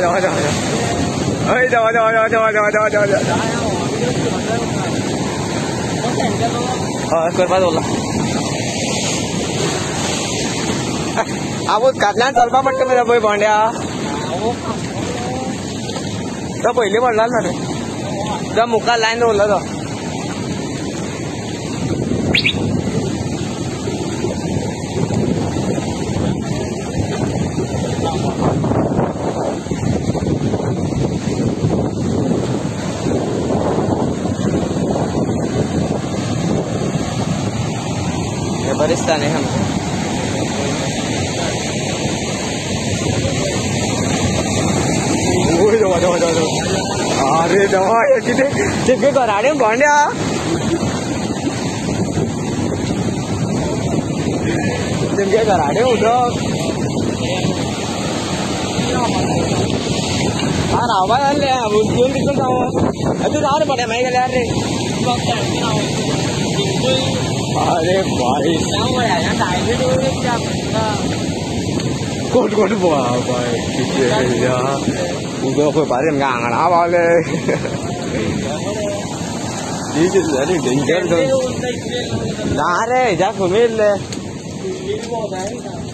जाओ जाओ जाओ जाओ अरे जाओ जाओ जाओ जाओ जाओ जाओ जाओ जाओ करपा दवरला आवत कातल्यान चलपा पडटा मरे पळय भोंड्या तो पयली पडला ना रे मुखार लायन दवरला तो कब्रिस्तान है हम अरे दवा तिथे घराडे भांड्या तुमच्या घराडे उदक हाँ रावबा जाल्ले दोन तिकडून जाऊ तू रहा रे पडे मागीर गेल्यार रे Mare bai. Kamu ya kan dah ini tu jam. Kod kod buah bai. Ya. Uga kau parin ngang lah bale. Ini tu ada danger tu. Nare, jangan kumil le. Kumil boleh.